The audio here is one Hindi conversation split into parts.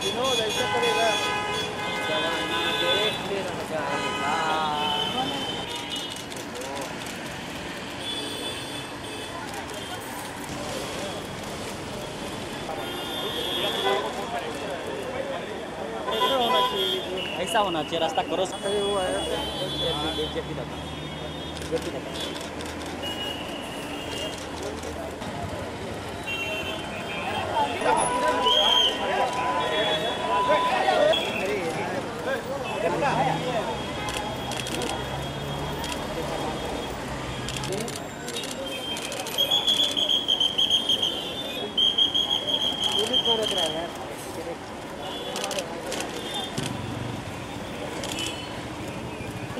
विनोद ऐसा करेगा ऐसा होना चाहिए रास्ता क्रॉस अरे वो आया पुलिस को रख रहा है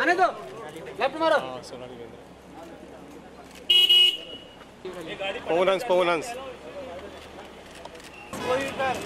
आने दो। लेफ़्ट मारो। पवन हंस पवन हंस कोई कर